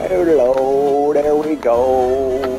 Hello, there we go.